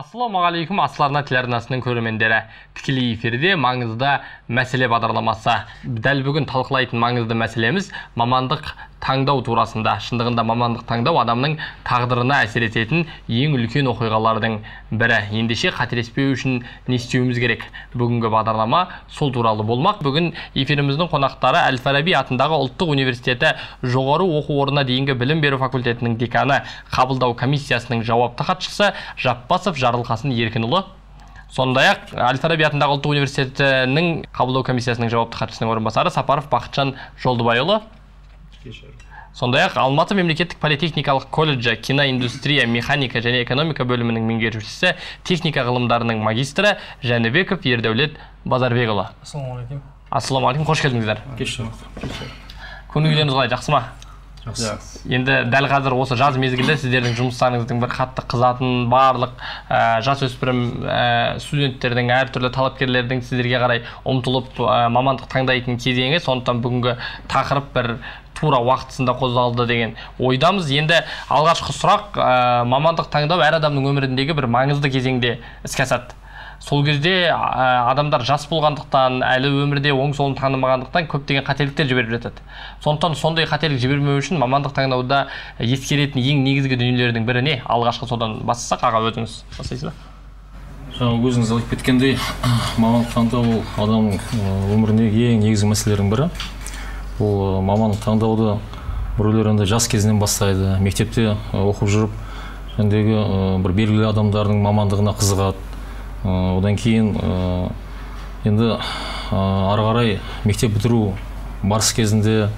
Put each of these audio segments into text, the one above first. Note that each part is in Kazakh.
ассалаумағалейкум асыл арна телеарнасының көрермендері тікелей эфирде маңызды мәселе бағдарламасы. Дәл бүгін талқылайтын маңызды мәселеміз мамандық таңдау турасында. Шындығында мамандық таңдау адамның тағдырына әсер ететін ең үлкен оқиғалардың бірі. Ендеше қателеспеу үшін не істеуіміз керек? Бүгінгі бағдарлама сол туралы болмақ. Бүгін эфиріміздің қонақтары әл фараби атындағы ұлттық университеті жоғары оқу орнына дейінгі білім беру факультетінің деканы қабылдау комиссиясының жауапты хатшысы жаппасов жарылқасын еркінұлы сондай ақ әл фараби атындағы ұлттық университетінің қабылдау комиссиясының жауапты хатшысының орынбасары сапаров бақытжан жолдыбайұлы. Сондай ақ алматы мемлекеттік политехникалық колледжі киноиндустрия механика және экономика бөлімінің меңгерушісі техника ғылымдарының магистрі жәнібеков ердәулет базарбекұлы. Ассалаумағалейкум. Ассалаумағалейкум қош келдіңіздер. Кеш көңіл күйлеріңіз қалай? Жақсы ма? Жақсы. Енді дәл қазір осы жаз мезгілі сіздердің жұмыстарыңыздың бір қатты қызатын барлық ә, жасөспірім ә, студенттердің әртүрлі талапкерлердің сіздерге қарай ұмтылып ә, мамандық таңдайтын кезеңі. Сондықтан бүгінгі тақырып бір тура уақытысында қозғалды деген ойдамыз. Енді алғашқы сұрақ ә, мамандық таңдау әр адамның өміріндегі бір маңызды кезеңде іске асады. Сол кезде адамдар жас болғандықтан әлі өмірде оң солын танымағандықтан көптеген қателіктер жіберіп жатады. Сондықтан сондай қателік жібермеу үшін мамандық таңдауда ескеретін ең негізгі дүниелердің бірі не алғашқы содан бастасақ. Аға өзіңіз бастайсыз ба? Жаңа өзіңіз айтып кеткендей мамандық таңдау ол адамның өміріндегі ең негізгі мәселелердің бірі. Ол мамандық таңдауды біреулер енді жас кезінен бастайды мектепте оқып жүріп ы, бір белгілі адамдардың мамандығына қызығады. Одан кейін ы, енді ы, ары қарай мектеп бітіру барыс кезінде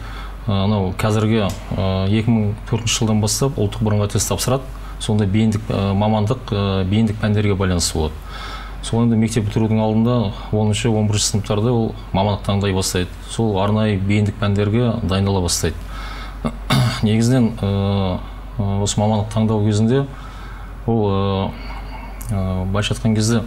анау қазіргі екі мың төртінші жылдан бастап ұлттық бірыңғай тест тапсырады. Сонда бейіндік мамандық бейіндік пәндерге байланысты болады. Сол енді мектеп бітірудің алдында оныншы он бірінші сыныптарда ол мамандық таңдай бастайды. Сол арнайы бейіндік пәндерге дайындала бастайды. Негізінен осы мамандық таңдау кезінде ол ы, ы, былайша айтқан кезде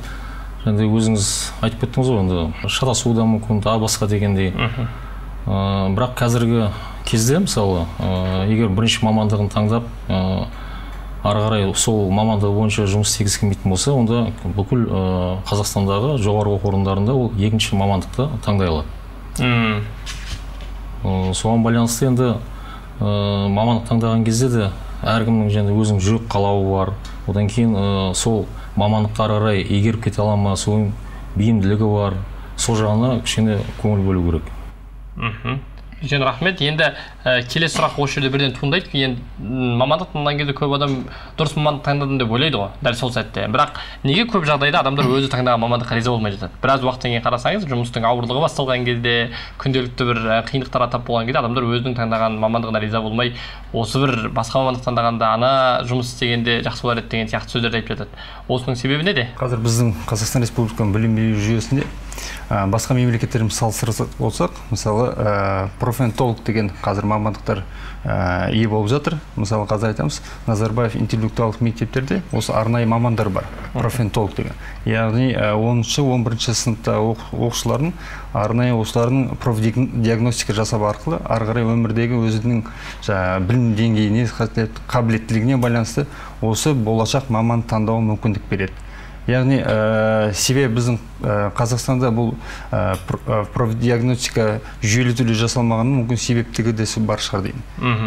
жаңағыдай өзіңіз айтып кеттіңіз ғой енді шатасуы да мүмкін тағы басқа дегендей. Ы, бірақ қазіргі кезде мысалы ы, егер бірінші мамандығын таңдап ы, ары қарай сол мамандығы бойынша жұмыс істегісі келмейтін болса онда бүкіл ы, қазақстандағы жоғары оқу орындарында ол екінші мамандықты таңдай алады. Мм. Соған байланысты енді ы, мамандық таңдаған кезде де әркімнің және өзінің жүрек қалауы бар. Одан кейін ы, сол мамандыққа ары қарай игеріп кете ала ма сол бейімділігі бар. Сол жағына кішкене көңіл бөлу керек. Мхм. Үлкен рахмет. Енді ә, келесі сұрақ осы жерде бірден туындайды. Енді мамандық таңдаған кезде көп адам дұрыс мамандық таңдадым деп ойлайды ғой дәл сол сәтте. Бірақ неге көп жағдайда адамдар өзі таңдаған мамандыққа риза болмай жатады? Біраз уақыттан кейін қарасаңыз жұмыстың ауырлығы басталған кезде күнделікті бір ә, қиындықтарға тап болған кезде адамдар өзінің таңдаған мамандығына риза болмай осы бір басқа мамандық таңдағанда ана жұмыс істегенде жақсы болар еді деген сияқты сөздерді айтып жатады. Осының себебі неде? Қазір біздің қазақстан республиканың білім беру жүйесінде басқа мемлекеттермен салыстырсақ болсақ мысалы ә, профентолог деген қазір мамандықтар ә, ие болып жатыр. Мысалы қазір айтамыз назарбаев интеллектуалдық мектептерде осы арнайы мамандар бар профентолог деген. Яғни ә, оныншы он бірінші сыныпта оқу- оқушылардың арнайы осылардың профдиагностика жасап арқылы ары қарай өмірдегі өзінің жаңағы білім деңгейіне қабілет- қабілеттілігіне байланысты осы болашақ маман таңдауға мүмкіндік береді. Яғни ә, себебі біздің ә, қазақстанда бұл ә, пр- профдиагностика жүйелі түрде жасалмағанының мүмкін себептігі де бар шығар деймін.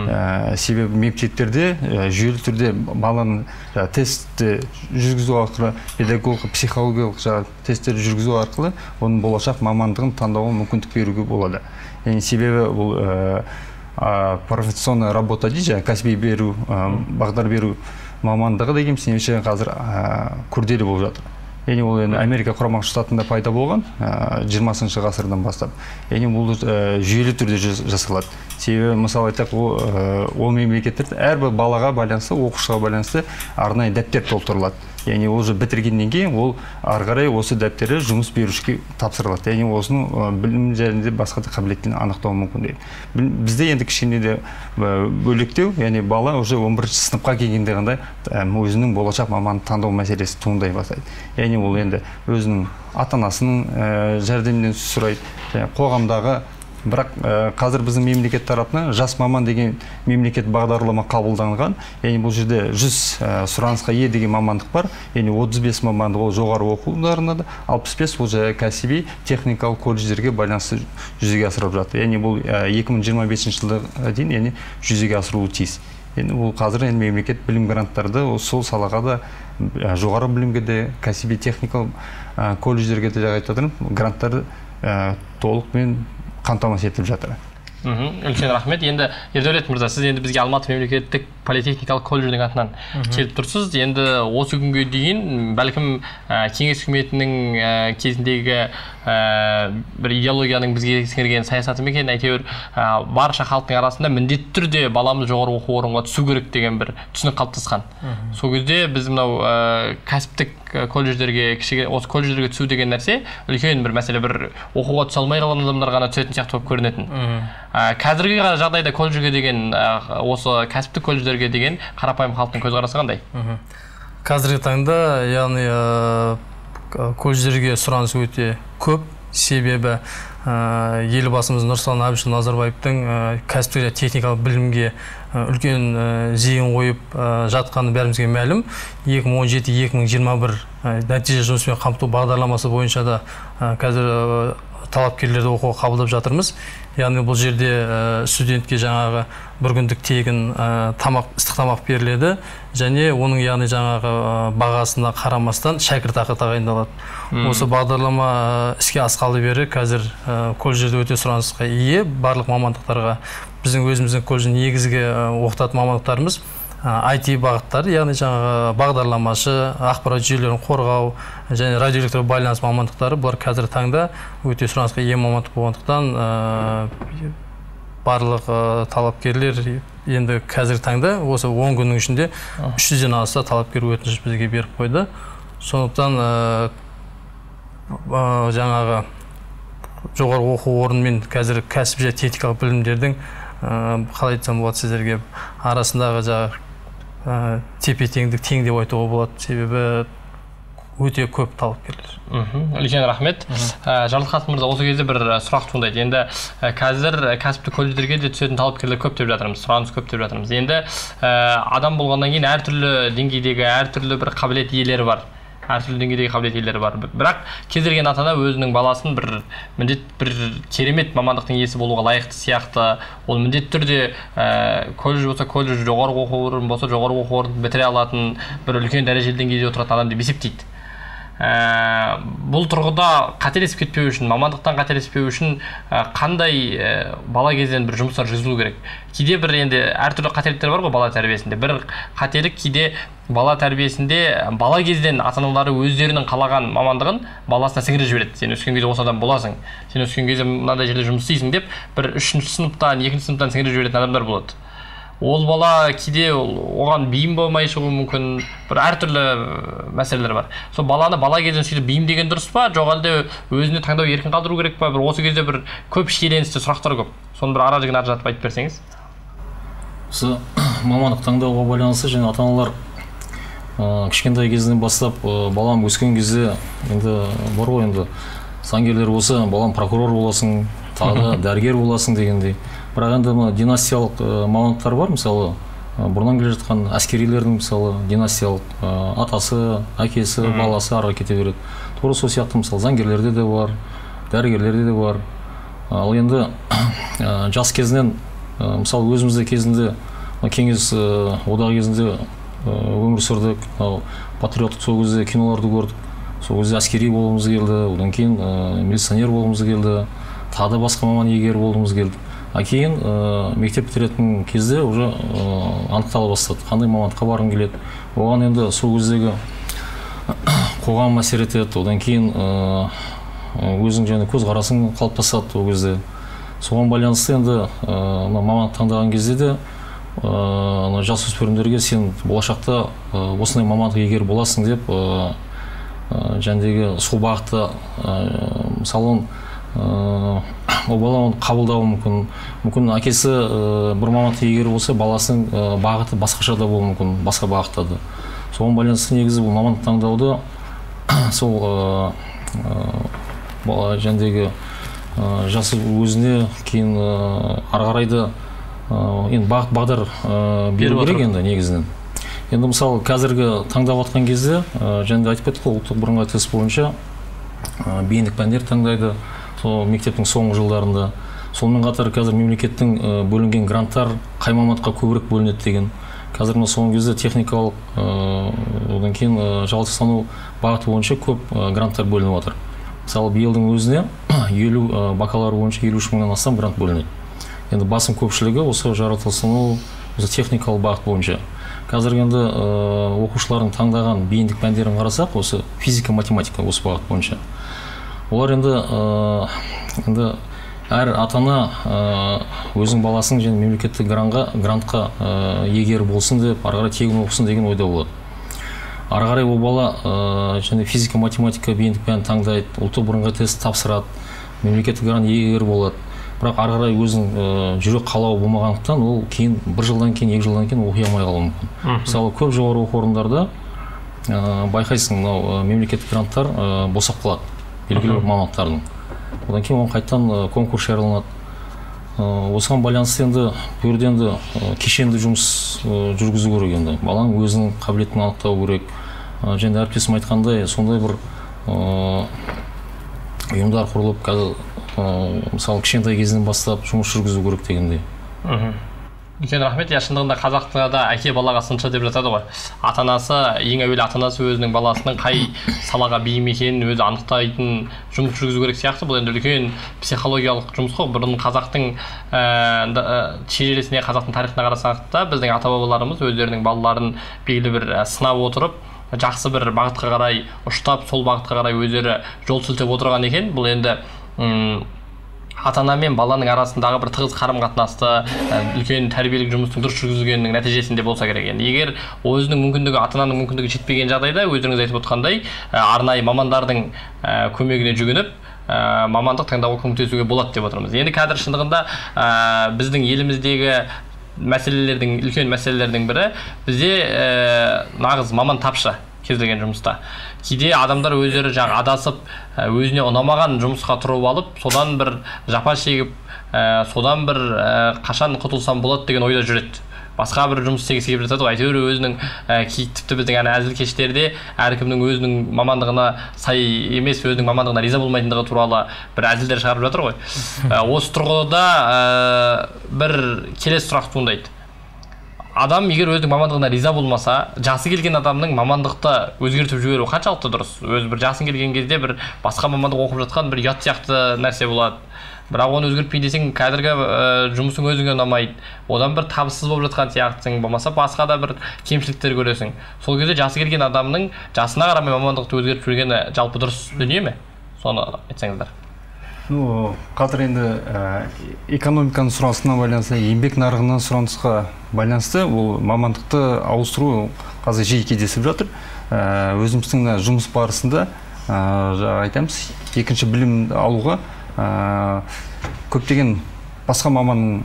Ә, себебі мектептерде ә, жүйелі түрде баланы жаңағы тестті жүргізу арқылы педагогикалық психологиялық жаңағы тесттерді жүргізу арқылы оның болашақ мамандығын таңдауға мүмкіндік беруге болады. Яғни себебі бұл ә, профессионная работа дейді жаңағы кәсіби беру ә, бағдар беру мамандығы деген немесе қазір ә, күрделі болып жатыр. Яғни ол енді америка құрама штатында пайда болған жиырмасыншы ғасырдан бастап. Яғни бұл ә, жүйелі түрде жас- жасалады. Себебі мысалы айтсақ ол, ә, ол мемлекеттерде әрбір балаға байланысты оқушыға байланысты арнайы дәптер толтырылады. Яғни ол уже бітіргеннен кейін ол ары қарай осы дәптерді жұмыс берушіге тапсырылады. Яғни осының білім және де басқа да қабілетін анықтау мүмкін дейді. Бізде енді кішкене де бөлектеу яғни бала уже 11 сыныпқа келгенде ғана өзінің болашақ мамандық таңдау мәселесі туындай бастайды. Яғни ол енді өзінің ата анасының жәрдемінен сұрайды. Қоғамдағы бірақ ә, қазір біздің мемлекет тарапынан жас маман деген мемлекет бағдарлама қабылданған. Яғни бұл жерде 100 ә, сұранысқа ие деген мамандық бар. Яғни 35 мамандық ол жоғары оқу орындарында да 65 ол жаңағы кәсіби техникалық колледждерге байланысты жүзеге асырылып жатыр. Яғни бұл ә, 2025 жылға дейін яғни жүзеге асырылуы тиіс. Енді бұл қазір енді мемлекет білім гранттарды ол сол салаға да жоғары білімге де кәсіби техникалық колледждерге де жаңа айтып жатырмын гранттарды ә, толықмен қамтамасыз етіп жатыр. Мхм. Үлкен рахмет. Енді ердәулет мырза сіз енді бізге алматы мемлекеттік политехникалық колледждің атынан келіп тұрсыз. Енді осы күнге дейін бәлкім ә, кеңес үкіметінің ә, кезіндегі бір идеологияның бізге сіңірген саясаты ма екен әйтеуір барша халықтың арасында міндетті түрде баламыз жоғары оқу орнына түсу керек деген бір түсінік қалыптасқан. Сол кезде біз мынау ә, кәсіптік ә, колледждерге кішігірім осы колледждерге түсу деген нәрсе үлкен бір мәселе бір оқуға түсе алмай қалған адамдар ғана түсетін сияқты болып көрінетін. Ә, қазіргі жағдайда колледжге деген ә, осы кәсіптік колледждерге деген қарапайым халықтың көзқарасы қандай? Қазіргі таңда яғни колледждерге сұраныс өте көп. Себебі ә, елбасымыз нұрсұлтан әбішұлы назарбаевтың ә, кәсіптік және техникалық білімге үлкен зейін қойып жатқаны бәрімізге мәлім. 2017-2021 ә, нәтиже жұмыспен қамту бағдарламасы бойынша да қазір талапкерлерді оқуға қабылдап жатырмыз. Яғни бұл жерде ә, студентке жаңағы бір күндік тегін ә, тамақ ыстық тамақ беріледі және оның яғни жаңағы ә, бағасына қарамастан шәкіртақы тағайындалады. Осы бағдарлама ә, іске асқалы бері қазір ә, колледждерде өте сұранысқа ие. Барлық мамандықтарға біздің өзіміздің колледждің негізгі оқытатын мамандықтарымыз IT бағыттары яғни жаңағы бағдарламашы ақпарат жүйелерін қорғау және радиоэлектр байланыс мамандықтары бұлар қазіргі таңда өте сұранысқа ие мамандық болғандықтан ә, барлық ә, талапкерлер енді қазіргі таңда осы 10 күннің ішінде 300-ден аса талапкер өтініш бізге беріп қойды. Сондықтан ә, ә, жаңағы жоғары оқу орнымен қазір кәсіп және техникалық білімдердің қалай айтсам болады сіздерге арасындағы жаңағы ә, тепе теңдік тең деп айтуға болады. Себебі өте көп талапкерлер мхм. Үлкен рахмет. Ә, жарылқасын мырза осы кезде бір ә, сұрақ туындайды. Енді ә, қазір кәсіптік колледждерге де түсетін талапкерлер көп деп жатырмыз сұраныс көп деп жатырмыз. Енді ә, адам болғаннан кейін әртүрлі деңгейдегі әртүрлі бір қабілет иелері бар. Әртүрлі деңгейдегі қабілет бар. Бірақ кез келген ата ана өзінің баласын бір міндет бір керемет мамандықтың иесі болуға лайықты сияқты. Ол міндетті түрде ә, колледж болса колледж жоғары оқу орны болса жоғары оқу орнын бітіре алатын бір үлкен дәрежелі деңгейде отыратын адам деп есептейді. Ә, бұл тұрғыда қателесіп кетпеу үшін мамандықтан қателеспеу үшін ә, қандай ә, бала кезден бір жұмыстар жүргізілу керек? Кейде бір енді әртүрлі қателіктер бар ғой бала тәрбиесінде. Бір қателік кейде бала тәрбиесінде бала кезден ата аналары өздерінің қалаған мамандығын баласына сіңіріп жібереді. Сен өскен кезде осы адам боласың сен өскен кезде мынандай жерде жұмыс істейсің деп бір үшінші сыныптан екінші сыныптан сіңіріп жіберетін адамдар болады. Ол бала кейде оған бейім болмай шығуы мүмкін бір әртүрлі мәселелер бар сол баланы бала кезден сөйтіп бейімдеген дұрыс па жоқ әлде өзіне таңдау еркін қалдыру керек па бір осы кезде бір көп шиеленісті сұрақтар көп соны бір ара жігін ажыратып айтып берсеңіз осы мамандық таңдауға байланысты және ата аналар ә, кішкентай кезінен бастап ә, балам өскен кезде енді бар ғой енді заңгерлер болса балам прокурор боласың тағы да дәрігер боласың дегендей бірақ енді мына династиялық ә, мамандықтар бар. Мысалы ә, бұрыннан келе жатқан әскерилердің мысалы династиялық ә, атасы әкесі баласы ары кете береді. Тура сол сияқты мысалы заңгерлерде де бар дәрігерлерде де бар. Ал енді ә, жас кезінен ә, мысалы өзімізде кезінде кеңес одағы кезінде өмір сүрдік. Мынау патриоттық сол кезде киноларды көрдік. Сол кезде әскери болғымыз келді. Одан кейін милиционер болғымыз келді. Тағы да басқа маман иегері болғымыз келді. А кейін ә, мектеп бітіретін кезде уже ә, анықтала бастады. Қандай мамандыққа барғың келеді? Оған енді сол кездегі қоғам әсер етеді. Одан кейін ә, өзің және көзқарасың қалыптасады ол кезде. Соған байланысты енді мына мамандық таңдаған кезде де ә, жасөспірімдерге сен болашақта осындай мамандық егер боласың деп ә, ә, жәндегі сол бағытта ә, мысалы ол бала оны қабылдауы мүмкін. Мүмкін әкесі ә, бір мамандық егер болса баласының ә, бағыты басқаша да болуы мүмкін басқа бағытта да. Соған байланысты негізі бұл мамандық таңдауды сол ә, ә, жәндегі ә, жасы өзіне кейін ә, ары қарай да ә, енді бағыт бағдар ә, беру керек енді негізінен. Енді мысалы қазіргі таңдап жатқан кезде ә, және де айтып кеттік қой ұлттық бірыңғай тест бойынша ә, бейіндік пәндер таңдайды. Сол мектептің соңғы жылдарында. Сонымен қатар қазір мемлекеттің ә, бөлінген гранттар қай мамандыққа көбірек бөлінеді деген. Қазір мына соңғы кезде техникалық ә, одан кейін ә, бағыты бойынша көп гранттар бөлініп жатыр мысалы биылдың өзіне елу бакалавр бойынша елу үш мыңнан астам грант бөлінеді. Енді басым көпшілігі осы жаратылыстану осы техникалық бағыт бойынша. Қазір енді оқушылардың таңдаған бейіндік пәндерін қарасақ осы физика математика осы бағыт бойынша. Олар енді ә, енді әр ата ана ә, өзінің баласының және мемлекеттік грантқа грантқа ә, егер болсын деп ары қарай тегін оқысын деген ойда болады. Ары қарай ол бала ә, және физика математика бейіндік пәнін таңдайды ұлттық бірыңғай тест тапсырады мемлекеттік грант иегері болады. Бірақ ары қарай өзінің ә, жүрек қалауы болмағандықтан ол кейін бір жылдан кейін екі жылдан кейін оқи алмай қалуы мүмкін. Мысалы көп жоғары оқу орындарда ә, байқайсың мынау ә, мемлекеттік гранттар ә, босап қалады. Белгілі бір мамандықтардың. Одан кейін оған қайтадан конкурс жарияланады. Осыған байланысты енді бұл жерде енді кешенді жұмыс жүргізу керек енді. Баланың өзінің қабілетін анықтау керек. Және әріптесім айтқандай сондай бір ұйымдар құрылып қазір мысалы кішкентай кезінен бастап жұмыс жүргізу керек дегендей. Үлкен рахмет. Иә шындығында қазақтада әке балаға сыншы деп жатады ғой. Ата анасы ең әуелі ата анасы өзінің баласының қай салаға бейім екенін өзі анықтайтын жұмыс жүргізу керек сияқты бұл енді үлкен психологиялық жұмыс қой. Бұрын қазақтың ә, шежіресіне қазақтың тарихына қарасақ та біздің ата бабаларымыз өздерінің балаларын белгілі бір сынап отырып жақсы бір бағытқа қарай ұштап сол бағытқа қарай өздері жол сілтеп отырған екен. Бұл енді ата ана мен баланың арасындағы бір тығыз қарым қатынасты үлкен тәрбиелік жұмыстың дұрыс жүргізілгенінің нәтижесінде болса керек. Енді егер өзінің мүмкіндігі ата ананың мүмкіндігі жетпеген жағдайда өздеріңіз айтып отқандай арнайы мамандардың көмегіне жүгініп ә, мамандық таңдауға көмектесуге болады деп отырмыз. Енді қазір шындығында ә, біздің еліміздегі мәселелердің үлкен мәселелердің бірі бізде ә, нағыз маман тапшы. Кез келген жұмыста. Кейде адамдар өздері жаңағы адасып өзіне ұнамаған жұмысқа тұрып алып содан бір жапа шегіп ә, содан бір ә, қашан құтылсам болады деген ойда жүреді. Басқа бір жұмыс істегісі келіп жатады ғой. Әйтеуір өзінің ә, тіпті біздің ана әзіл-кештерде әркімнің өзінің мамандығына сай емес өзінің мамандығына риза болмайтындығы туралы бір әзілдер шығарып жатыр ғой. Ә, осы тұрғыда ә, бір келесі сұрақ туындайды. Адам егер өзінің мамандығына риза болмаса жасы келген адамның мамандықты өзгертіп жіберуі қаншалықты дұрыс? Өзі бір жасың келген кезде бір басқа мамандық оқып жатқан бір ұят сияқты нәрсе болады. Бірақ оны өзгертпейін десең қазіргі ә, жұмысың өзіңе ұнамайды. Одан бір табыссыз болып жатқан сияқтысың. Болмаса басқа да бір кемшіліктер көресің. Сол кезде жасы келген адамның жасына қарамай мамандықты өзгертіп жүргені жалпы дұрыс дүние ме? Соны айтсаңыздар. Ну қазір енді ә, экономиканың сұранысына байланысты еңбек нарығына сұранысқа байланысты ол мамандықты ауыстыру қазір жиі кездесіп жатыр. Ә, өзіміздің жұмыс барысында ә, айтамыз екінші білім алуға көптеген басқа маманның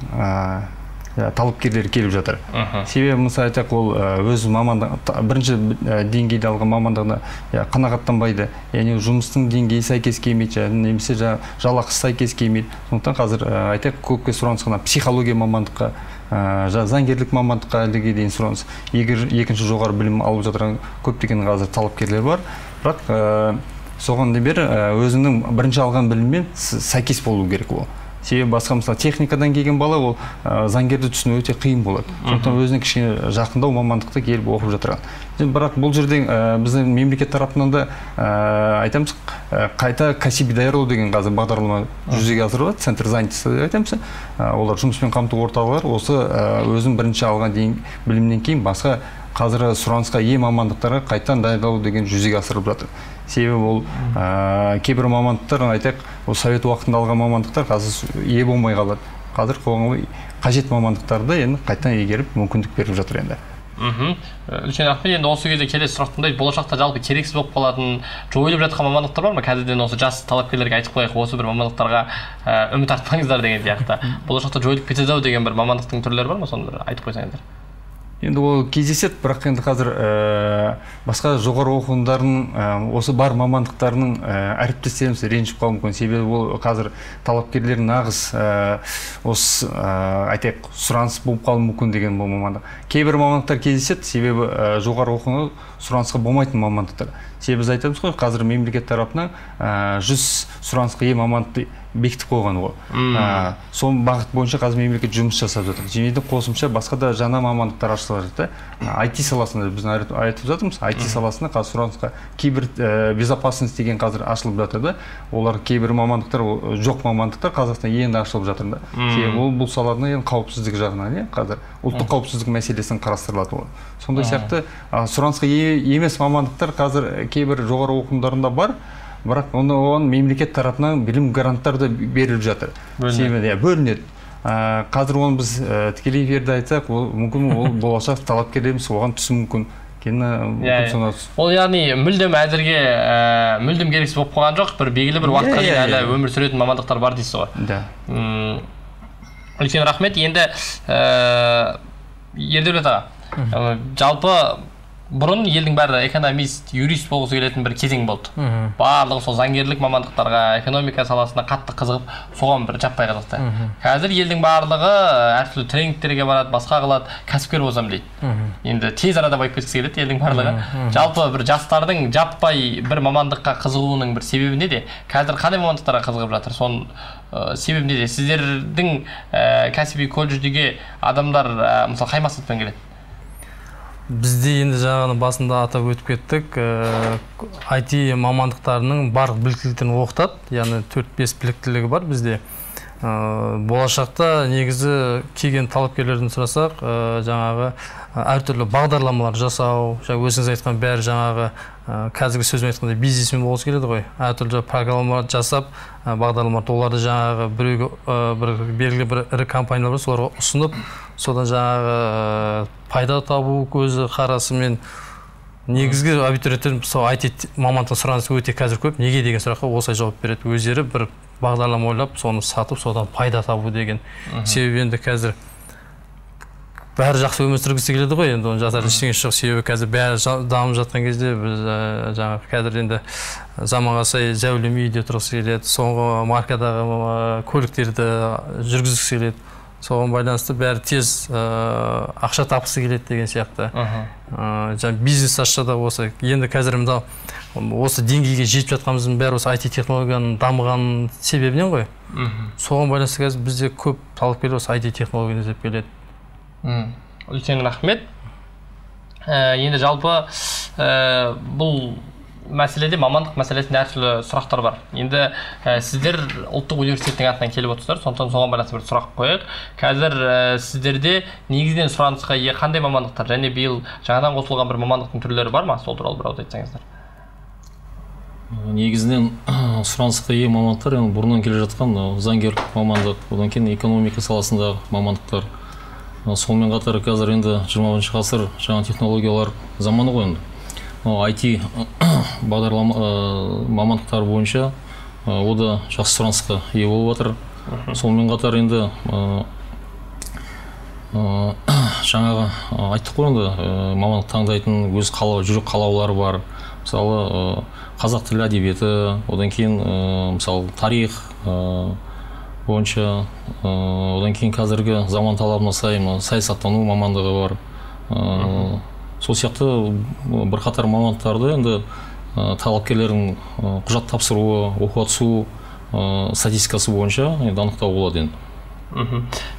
ә, талапкерлері келіп жатыр. Себебі мысалы айтсақ ол өз мамандық бірінші деңгейде алған мамандығына қанағаттанбайды. Яғни жұмыстың деңгейі сәйкес келмейді немесе жалақысы сәйкес келмейді. Сондықтан қазір айтайық көпке сұраныс қана психология мамандыққа заңгерлік мамандыққа әліге дейін сұраныс. Егер екінші жоғары білім алып жатқан көптеген қазір талапкерлер бар. Бірақ соған бері өзінің бірінші алған біліммен сәйкес болу керек ол. Себебі басқа мысалы техникадан келген бала ол ә, заңгерді түсіну өте қиын болады. Сондықтан өзіне кішкене жақындау мамандықты келіп оқып жатырған. Бірақ бұл жерде ә, біздің мемлекет тарапынан да ә, айтамыз ә, қайта кәсіби даярлау деген қазір бағдарлама жүзеге асырылады центр занятости деп айтамыз. Ә, олар жұмыспен қамту орталығы осы ә, өзінің бірінші алған дейін білімнен кейін басқа қазір сұранысқа ие мамандықтарға қайтадан дайындалу деген жүзеге асырылып жатыр. Себебі ол ә, кейбір мамандықтар айтайық ол совет уақытында алған мамандықтар қазір ие болмай қалады. Қазір қоғамға қажет мамандықтарды енді қайтадан игеріп мүмкіндік беріп жатыр енді. Мхм. Үлкен рахмет. Енді осы кезде келесі сұрақ тыңдайды болашақта жалпы керексіз болып қалатын жойылып жатқан мамандықтар бар ма? Қазірден осы жас талапкерлерге айтып қояйық осы бір мамандықтарға ә, үміт артпаңыздар деген сияқты. Болашақта жойылып кетеді ау деген бір мамандықтың түрлері бар ма? Соны айтып қойсаңыздар. Енді ол кездеседі бірақ енді қазір ә, басқа жоғары оқу ә, осы бар мамандықтарының ә, әріптестеріміз ренжіп қалуы мүмкін. Себебі ол қазір талапкерлер нағыз ә, осы ә, айтайық сұраныс болып қалуы мүмкін деген бұл мамандық. Кейбір мамандықтар кездеседі себебі ә, жоғары оқу сұранысқа болмайтын мамандықтар. Себебі біз айтамыз ғой қазір мемлекет тарапынан жүз сұранысқа ие мамандықты бекітіп қойған ғой. Ә, сол бағыт бойынша қазір мемлекет жұмыс жасап жатыр. Және де қосымша басқа да жаңа мамандықтар ашылып жатыр да IT саласында біз айтып жатырмыз. IT саласында қазір сұранысқа кейбір ә, безопасность деген қазір ашылып жатыр да. Олар кейбір мамандықтар жоқ мамандықтар қазақстанда енді ашылып жатыр да. Себебі ол бұл салада енді қауіпсіздік жағынан иә қазір ұлттық қауіпсіздік мәселесін қарастырылады ол. Сондай сияқты ә, сұранысқа емес мамандықтар қазір кейбір жоғары оқу орындарында бар. Бірақ оны оған мемлекет тарапынан білім гранттары да беріліп жатыр. Себебі иә бөлінеді. Ә, қазір оны біз ә, тікелей эфирде айтсақ ол мүмкін ол болашақ талапкерлеріміз оған түсуі мүмкін. Өйткені иә, иә. ол яғни мүлдем әзірге ә, мүлдем керексіз болып қалған жоқ. Бір белгілі бір уақытқа дейін әлі өмір сүретін мамандықтар бар дейсіз ғой. Да. Үлкен рахмет. Енді ердәулет аға жалпы бұрын елдің бәрі экономист юрист болғысы келетін бір кезең болды. Барлығы сол заңгерлік мамандықтарға экономика саласына қатты қызығып соған бір жаппай қызықты қазір елдің барлығы әртүрлі тренингтерге барады басқа қылады кәсіпкер болсам дейді. Енді тез арада байып кеткісі келеді елдің барлығы. Жалпы бір жастардың жаппай бір мамандыққа қызығуының бір себебі неде? Қазір қандай мамандықтарға қызығып жатыр? Соның ә, себебі неде? Сіздердің ә, кәсіби колледждегі адамдар ә, мысалы қай мақсатпен келеді. Бізде енді жаңағы басында атап өтіп кеттік ә, IT мамандықтарының барлық біліктіліктерін оқытады яғни төрт бес біліктілігі бар бізде. Ә, болашақта негізі келген талапкерлерден сұрасақ ә, жаңағы әртүрлі бағдарламалар жасау жаңа өзіңіз айтқан бәрі жаңағы ә, қазіргі сөзбен айтқанда бизнесмен болғысы келеді ғой. Әртүрлі программалар жасап ә, бағдарламаларды оларды жаңағы біреуге ә, бір белгілі бір ірі компаниялар бар соларға ұсынып содан жаңағы ә, пайда табу көзі қарасымен негізгі абитуриенттер сол IT мамандықтың сұранысы өте қазір көп. Неге деген сұраққа осылай жауап береді. Өздері бір бағдарлама ойлап соны сатып содан пайда табу деген себебі енді қазір бәрі жақсы өмір сүргісі келеді ғой енді. Оны жасар ештеңесі жоқ. Себебі қазір бәрі дамып жатқан кезде біз ә, жаңағы қазір енді заманға сай зәулім үйде тұрғысы келеді. Соңғы маркадағы ә, көліктерді жүргізгісі келеді. Соған байланысты бәрі тез ә, ақша тапқысы келеді деген сияқты. Ә, жаңағы бизнес ашса да осы енді қазір мынау осы деңгейге жетіп жатқанымыздың бәрі осы IT технологияның дамыған себебінен ғой. Соған байланысты қазір бізде көп талапкерлер осы IT технологияны іздеп келеді. Үлкен рахмет. Ә, енді жалпы ә, бұл мәселеде мамандық мәселесінде әртүрлі сұрақтар бар. Енді ә, сіздер ұлттық университеттің атынан келіп отырсыздар сондықтан соған байланысты бір сұрақ қояйық. Қазір ә, сіздерде негізінен сұранысқа ие қандай мамандықтар және биыл жаңадан қосылған бір мамандықтың түрлері бар ма? Сол туралы бір ауыз айтсаңыздар. Негізінен сұранысқа ие мамандықтар енді бұрыннан келе жатқан заңгер мамандық одан кейін экономика саласындағы мамандықтар. Сонымен қатар қазір енді жиырма бірінші ғасыр жаңа технологиялар заманы ғой енді. IT бағдарлама мамандықтары бойынша о да жақсы сұранысқа ие болып жатыр сонымен қатар енді жаңағы айттық қой енді мамандық таңдайтын өз қалау жүрек қалаулары бар. Мысалы қазақ тілі әдебиеті одан кейін мысалы тарих бойынша одан кейін қазіргі заман талабына сай саясаттану мамандығы бар. Сол сияқты бірқатар мамандықтарды енді талапкерлердің құжат тапсыруы оқуға түсу статистикасы бойынша енді анықтау болады енді.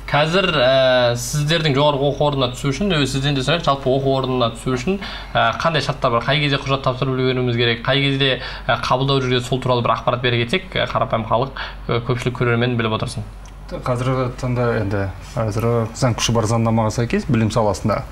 Қазір ә, сіздердің жоғарғы оқу орнына түсу үшін сізден де сұрайық жалпы оқу орнына түсу үшін ә, қандай шарттар бар? Қай кезде құжат тапсырып үлгеруіміз керек? Қай кезде ә, қабылдау жүргізеді сол туралы бір ақпарат бере кетсек қарапайым халық көпшілік көрермен біліп отырсын. Қазіргі таңда енді қазір заң күші бар заңнамаға сәйкес білім саласында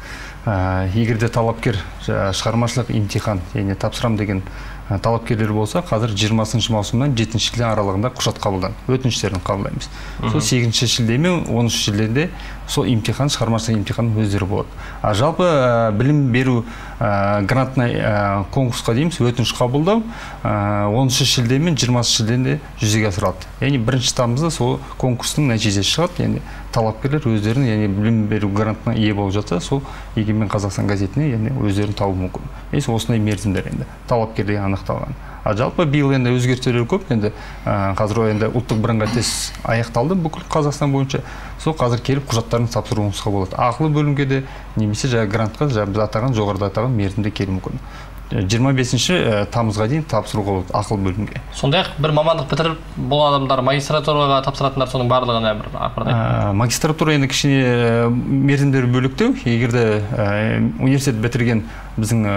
ә, егер де талапкер шығармашылық имтихан яғни тапсырам деген талапкерлер болса қазір 20 маусымнан 7 шілде аралығында құжат қабылдан өтініштерін қабылдаймыз. Сол 8 шілде мен 10 шілдеде сол имтихан шығармашылық имтихан өздері болады. А жалпы ә, білім беру ә, грантный ә, конкурсқа дейміз өтініш қабылдау ә, 10 шілде мен 20 шілдеде жүзеге асырылады яғни бірінші тамызда сол конкурстың нәтижесі шығады. Яғни талапкерлер өздерінің яғни білім беру грантына ие болып жатса сол егемен қазақстан газетіне яғни өздерін табуы мүмкін. Яғни осындай мерзімдер енді талапкерде анықталған. А жалпы биыл енді өзгерістер көп енді ә, қазір енді ұлттық бірыңғай тест аяқталды бүкіл қазақстан бойынша. Сол қазір келіп құжаттарын тапсыруыңызға болады. Ақылы бөлімге де немесе жаңағы грантқа жаңағы біз атаған жоғарыда атаған мерзімде келуі мүмкін. Жиырма бесінші тамызға дейін тапсыруға болады ақылы бөлімге сондай ақ бір мамандық бітіріп бұл адамдар магистратураға тапсыратындар соның барлығына бір ақпарат айтып ә, магистратура енді кішкене ә, мерзімдері бөлектеу. Егер де ә, университет бітірген біздің ә,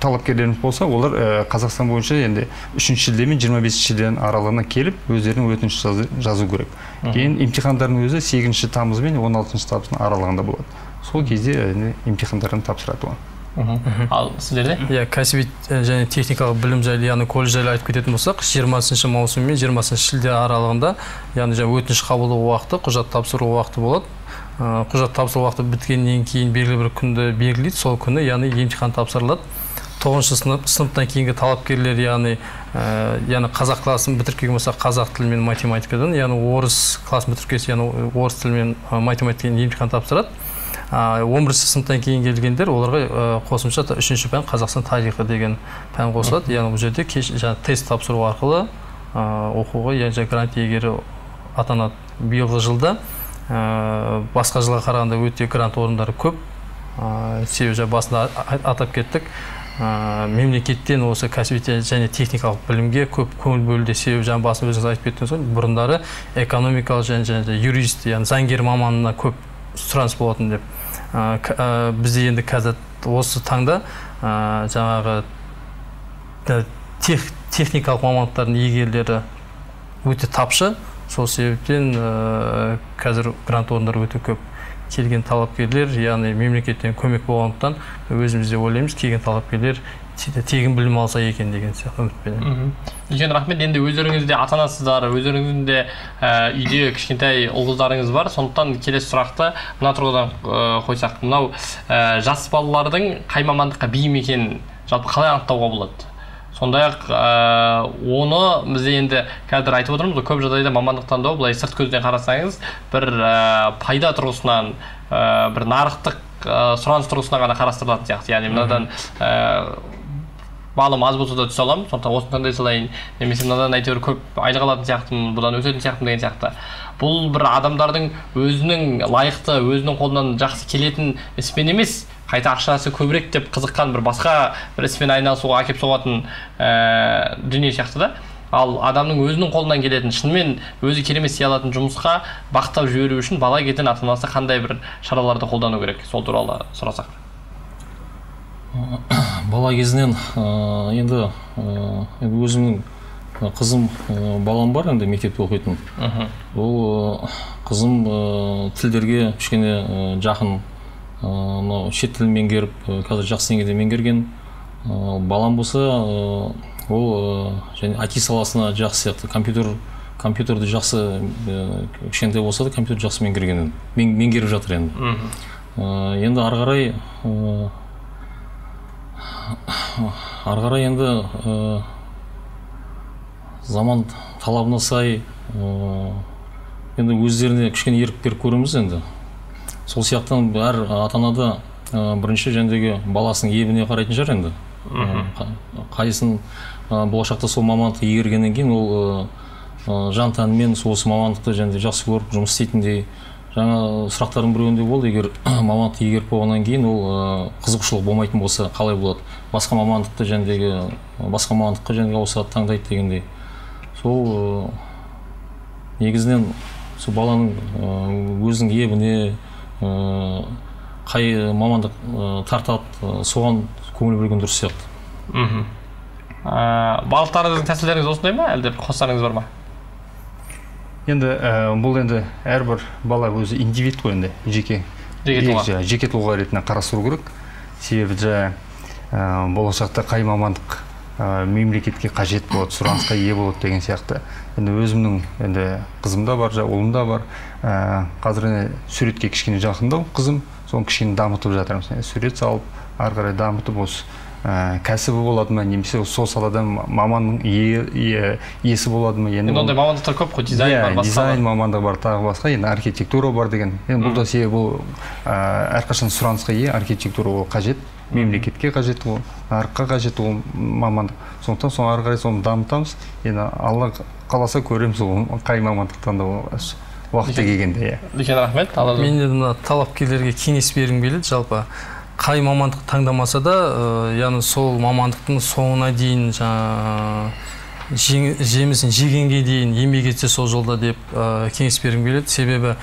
талапкерлеріміз болса олар ә, қазақстан бойынша енді үшінші шілде мен жиырма бесінші шілденің аралығына келіп өздерінің өтініш жазу, жазу керек. Кейін имтихандардың өзі сегізінші тамыз бен он алтыншы тамыздың аралығында болады. Сол кезде имтихандарын тапсырады оған. Ал сіздерде? Иә кәсіби және техникалық білім жайлы яғни колледж жайлы айтып кететін болсақ жиырмасыншы маусым мен жиырмасыншы шілде аралығында яғни жаңағы өтініш қабылдау уақыты құжат тапсыру уақыты болады. Құжат тапсыру уақыты біткеннен кейін белгілі бір күнді белгілейді. Сол күні яғни емтихан тапсырылады. Тоғызыншы сынып сыныптан кейінгі талапкерлер яғни ә, яғни қазақ классын бітіріп келген болса қазақ тілі мен математикадан яғни орыс классын бітіріп келсе яғни орыс тілі мен математикадан емтихан тапсырады. Он бірінші сыныптан кейін келгендер оларға қосымша үшінші пән қазақстан тарихы деген пән қосылады. Яғни бұл жерде кеш тест тапсыру арқылы оқуға яғни грант иегері атанады. Биылғы жылда басқа жылға қарағанда өте грант орындары көп. Себебі жаңа басында атап кеттік. Мемлекеттен осы кәсіби және техникалық білімге көп көңіл бөлуде. Себебі жаңа басында өзіңіз айтып кеттіңіз ғой бұрындары экономикалық және және юрист яғни заңгер маманына көп сұраныс болатын деп. Бізде енді қазір осы таңда жаңағы тех, техникалық мамандықтардың иегерлері өте тапшы. Сол себептен қазір грант орындары өте көп. Келген талапкерлер яғни мемлекеттен көмек болғандықтан өзіміз де ойлаймыз келген талапкерлер тегін білім алса екен деген сияқты үмітпенен. Үлкен рахмет. Енді өздеріңіз де ата анасыздар өздеріңіздің де ә, үйде кішкентай ұл қыздарыңыз бар. Сондықтан келесі сұрақты мына тұрғыдан ә, қойсақ. Мынау ә, жас балалардың қай мамандыққа бейім екенін жалпы қалай анықтауға болады? Сондай ақ ә, оны бізде енді қазір айтып отырмыз ғой. Көп жағдайда мамандық таңдау былай сырт көзден қарасаңыз бір ә, пайда тұрғысынан ә, бір нарықтық ә, сұраныс тұрғысынан ғана қарастырылатын сияқты. Яғни мынадан балым аз болса да түсе аламын. Сондықтан осыны таңдай салайын. Немесе мынадан әйтеуір көп айлық алатын сияқтымын бұдан өсетін сияқтымын деген сияқты. Бұл бір адамдардың өзінің лайықты өзінің қолынан жақсы келетін іспен емес қайта ақшасы көбірек деп қызыққан бір басқа бір іспен айналысуға әкеліп соғатын ә, дүние сияқты да. Ал адамның өзінің қолынан келетін шынымен өзі керемет істей алатын жұмысқа бақтап жіберу үшін бала кезден ата анасы қандай бір шараларды қолдану керек? Сол туралы сұрасақ. Бала кезінен ә, енді ә, өзімнің қызым ә, балам бар енді мектепте оқитын. Ол қызым ә, тілдерге кішкене ә, жақын мынау шет тілін меңгеріп қазір жақсы деңгейде меңгерген. Ә, балам болса ә, ол ә, және IT саласына жақсы сияқты компьютер компьютерді жақсы ә, кішкентай болса да компьютерді жақсы меңгерген меңгеріп жатыр енді. Ә, енді ары қарай ары қарай енді ә, заман талабына сай ә, енді өздеріне кішкене ерік беріп көреміз енді. Сол сияқтан әр ата ана да ә, бірінші жәндегі баласының ебіне қарайтын шығар енді. Қайсын ә, болашақта сол мамандықты игергеннен кейін ол ә, жан тәнімен осы мамандықты және жақсы көріп жұмыс істейтіндей жаңа сұрақтардың біреуінде болды егер мамандықты игеріп болғаннан кейін ол қызығушылық болмайтын болса қалай болады? Басқа мамандықты жәндегі басқа мамандыққа жәндегі ауысады таңдайды дегендей. Сол негізінен сол баланың өзінің ебіне қай мамандық тартады соған көңіл бөлген дұрыс сияқты. Мхм. Бағыттарыңыздың тәсілдеріңіз осындай ма әлде қоссаңыз бар ма? Енді ә, бұл енді әрбір бала өзі индивид қой енді. Жеке Жеке тұлға. Жеке тұлға ретінде қарастыру керек. Себебі жа ә, болашақта қай мамандық ә, мемлекетке қажет болады сұранысқа ие болады деген сияқты. Енді өзімнің енді қызым да бар ұлым да бар. Ә, қазір енді суретке кішкене жақындау қызым. Соны кішкене дамытып жатырмыз. Сурет салып ары қарай дамытып осы ә, кәсібі болады ма? Немесе сол салада маманның ие, ие, иесі болады ма? Енді ондай мамандықтар көп қой дизайн Иә, бар басқа дизайн мамандығы бар тағы басқа. Енді архитектура бар деген. Енді бұл да себебі бұл ә, әрқашан сұранысқа ие. Архитектура ол қажет. Мемлекетке қажет ол нарыққа қажет ол мамандық. Сондықтан соны ары қарай соны дамытамыз. Енді алла қаласа көреміз ол қай мамандық таңдау уақыты келгенде иә. Үлкен рахмет. Мен де мына талапкерлерге кеңес бергім келеді жалпы. Қай мамандық таңдамаса да ә, яғни сол мамандықтың соңына дейін жаңа жемісін жегенге дейін еңбек етсе сол жолда деп ә, кеңес бергім келеді. Себебі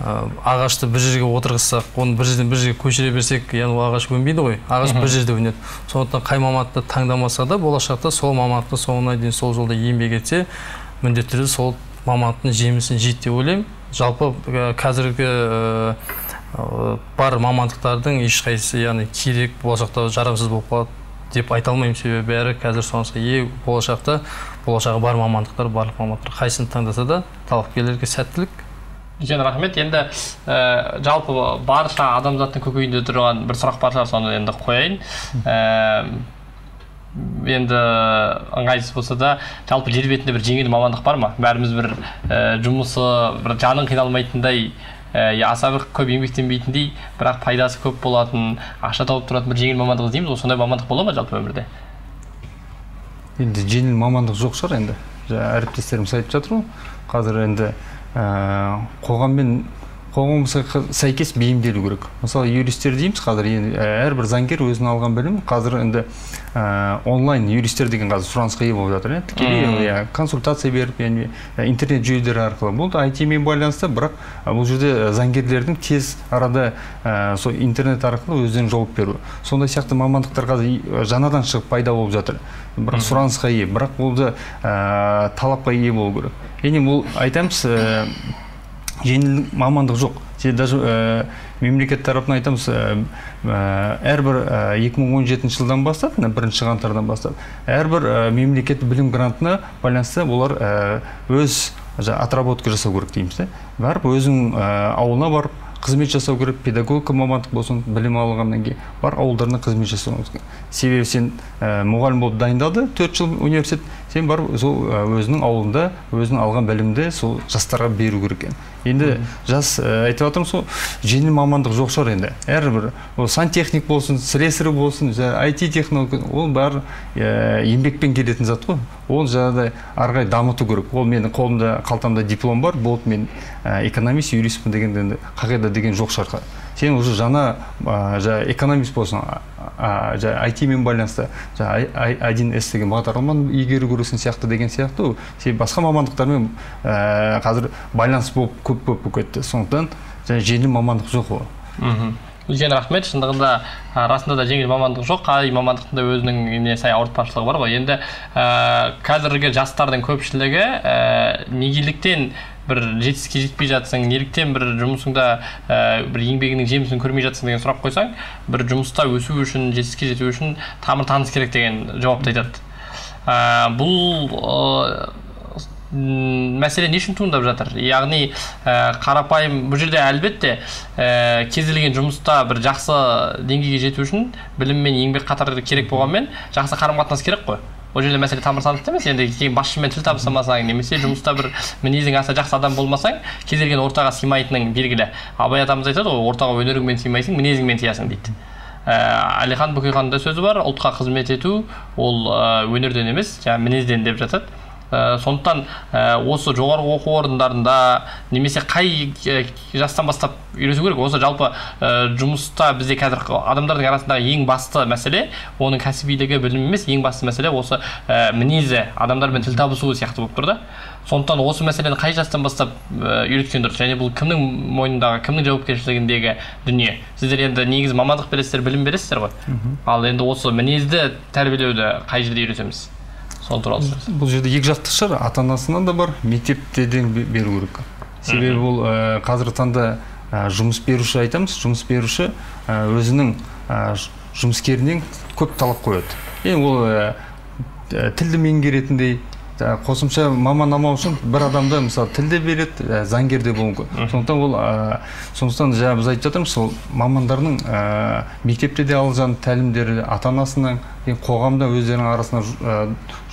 ә, ағашты бір жерге отырғызсақ оны бір жерден бір жерге көшіре берсек яғни ол ағаш өнбейді ғой. Ағаш бір жерде өнеді. Сондықтан қай мамандықты таңдамаса да болашақта сол мамандықтың соңына дейін сол жолда еңбек етсе міндетті түрде сол мамандықтың жемісін жейді деп ойлаймын. Жалпы ә, қазіргі бар мамандықтардың ешқайсысы яғни керек болашақта жарамсыз болып қалады деп айта алмаймын. Себебі бәрі қазір сұранысқа ие болашақта болашағы бар мамандықтар барлық мамандықтар қайсысын таңдаса да талапкерлерге сәттілік. Үлкен рахмет. Енді ә, жалпы барша адамзаттың көкейінде тұрған бір сұрақ бар шығар соны енді қояйын. Ә, енді ыңғайсыз болса да жалпы жер бетінде бір жеңіл мамандық бар ма? Бәріміз бір ә, жұмысы бір жаның қиналмайтындай ә, аса бір көп еңбектенбейтіндей бірақ пайдасы көп болатын ақша тауып тұратын бір жеңіл мамандық іздейміз ғой сондай мамандық бола ма жалпы өмірде? Енді жеңіл мамандық жоқ шығар енді. Әріптестеріміз айтып жатыр ғой. Қазір енді ә, қоғаммен қоғамға сәйкес бейімделу керек. Мысалы юристтер дейміз қазір енді ә, әрбір заңгер өзінің алған білімін қазір енді ә, онлайн юристтер деген қазір сұранысқа ие болып жатыр иә. Тікелей иә консультация беріп яғни ә, интернет жүйелері арқылы. Бұл да мен байланысты бірақ ә, бұл жерде заңгерлердің тез арада ә, сол интернет арқылы өздерінің жауап беру. Сондай сияқты мамандықтар қазір жаңадан шығып пайда болып жатыр. Бірақ сұранысқа ие. Бірақ ол да ә, талапқа ие болу керек. Яғни бұл айтамыз ә, жеңіл мамандық жоқ. Даже ә, мемлекет тарапынан айтамыз ә, ә, әрбір ә, 2017 жылдан бастап мына бірінші қаңтардан бастап әрбір ә, мемлекет білім грантына байланысты олар ә, өз отработка жасау керек дейміз да барып өзінің ауылына барып қызмет жасау керек педагогика мамандық болсын білім алғаннан кейін бар ауылдарына қызмет жасауымыз керек. Себебі сен ә, мұғалім болып дайындалды төрт жыл университет сен барып сол өзінің ауылында өзінің алған білімді сол жастарға беру керек екен. Енді жас ә, айтып жатырмыз ғой жеңіл мамандық жоқ шығар енді. Әрбір ол сантехник болсын слесарь болсын IT технолог ол бәрі ә, еңбекпен келетін зат қой. Ол жаңағыдай ары қарай дамыту керек. Ол менің қолымда қалтамда диплом бар болды мен ә, экономист юристпін деген енді қағида деген жоқ шығар сен уже жаңа ә, жаңа экономист болсың ә, жаңа IT мен байланысты жаңа один с деген бағдарламаны игеру керексің сияқты деген сияқты себебі басқа мамандықтармен қазір байланыс болып көп көп болып кетті. Сондықтан жаңа жеңіл мамандық жоқ ол. Мхм. үлкен рахмет. Шындығында расында да жеңіл мамандық жоқ. Қай мамандықтың да өзінің не сай ауыртпашылығы бар ғой. Енді қазіргі жастардың көпшілігі ә, неліктен бір жетістікке жетпей жатсың неліктен бір жұмысыңда ә, бір еңбегіңнің жемісін көрмей жатсың деген сұрақ қойсаң бір жұмыста өсу үшін жетістікке жету үшін тамыр таныс керек деген жауапты айтады. Ә, бұл ә, мәселе не үшін туындап жатыр? Яғни ә, қарапайым бұл жерде әлбетте ә, кез келген жұмыста бір жақсы деңгейге жету үшін білім мен еңбек қатар керек болғанмен жақсы қарым қатынас керек қой. Ол жерде мәселе тамыр таныстық емес енді басшымен тіл табыса немесе жұмыста бір мінезің аса жақсы адам болмасаң кез келген ортаға сыймайтының белгілі абай атамыз айтады ғой ортаға өнеріңмен сыймайсың мінезіңмен тиясың дейді ә, әлихан бөкейханның да сөзі бар ұлтқа қызмет ету ол өнерден емес жаңағы мінезден деп жатады ә, сондықтан ә, осы жоғарғы оқу орындарында немесе қай ә, жастан бастап үйрету керек осы жалпы ә, жұмыста бізде қазір адамдардың арасындағы ең басты мәселе оның кәсібилігі білім емес ең басты мәселе осы ә, мінезі адамдармен тіл табысуы сияқты болып тұр да. Сондықтан осы мәселені қай жастан бастап үйреткен дұрыс және бұл кімнің мойнындағы кімнің жауапкершілігіндегі дүние? Сіздер енді негізі мамандық бересіздер білім бересіздер ғой? Ал енді осы мінезді тәрбиелеуді қай жерде үйретеміз? Соны туралы бұл жерде екі жақты шығар. Ата анасынан да бар мектепте де бе- беру керек. Себебі бұл ә, қазіргі таңда ә, жұмыс беруші айтамыз жұмыс беруші ә, өзінің ә, жұмыскерінен көп талап қояды. Енді ол ә, тілді меңгеретіндей ә, қосымша мамандама үшін бір адамды мысалы тілде береді ә, заңгер де болуы мүмкін. Сондықтан ол ә, сондықтан жаңа біз айтып жатырмыз сол мамандардың ә, мектепте де алған тәлімдері ата анасының и қоғамда өздерінің арасында ә,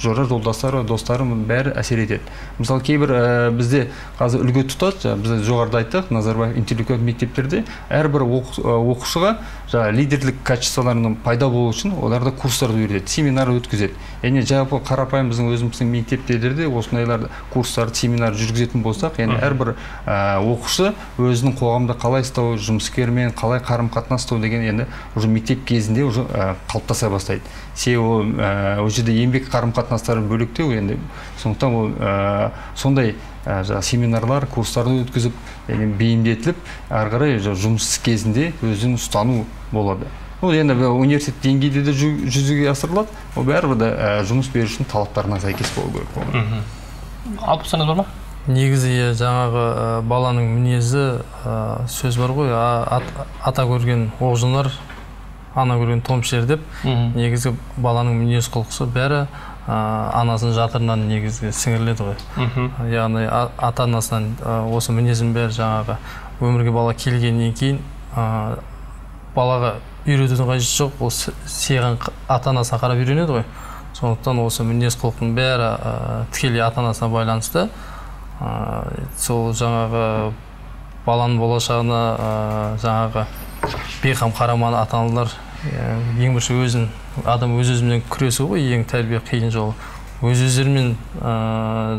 жора жолдастары достары бәрі әсер етеді. Мысалы кейбір ә, бізде қазір үлгі тұтады біз жоғарыда айттық назарбаев интеллектуалды мектептерде әрбір ә, оқушыға жаңағы лидерлік качестволарының пайда болу үшін оларда курстар береді семинар өткізеді. Яғни жалпы қарапайым біздің өзіміздің мектептерде осындайлар курстар семинар жүргізетін болсақ яғни әрбір ә, оқушы өзінің қоғамда қалай ұстау жұмыскермен қалай қарым қатынас ұстау деген енді уже мектеп кезінде уже ә, қалыптаса бастайды. Себебі ол ә, ол жерде еңбек қарым қатынастары бөлектеу енді сондықтан ол ә, сондай ә, жаңағы семинарлар курстарды өткізіп бейімдетіліп ары қарай жұмыс кезінде өзін ұстану болады. Ол енді университет деңгейде де жүзеге асырылады. Ол бәрібір де ә, жұмыс берушінің талаптарына сәйкес болу керек ол алып тұрсаңыз бар ма? Негізі иә жаңағы ә, баланың мінезі ә, сөз бар ғой. Ата көрген оқ жонар ана көрген томшер деп негізі баланың мінез құлқысы бәрі ә, анасының жатырынан негізі сіңіріледі ғой. Яғни ата анасынан ә, осы мінездің бәрі жаңағы өмірге бала келгеннен кейін ә, балаға үйретудің қажеті жоқ. Ол с- сыйған қ- ата анасына қарап үйренеді ғой. Сондықтан осы мінез құлқың бәрі ә, тікелей ата анасына байланысты ә, сол жаңағы баланың болашағына ә, жаңағы бейқам қараман ата аналар ең бірінші өзін адам өз өзімен күресу ғой ең тәрбие қиын жолы өз өздерімен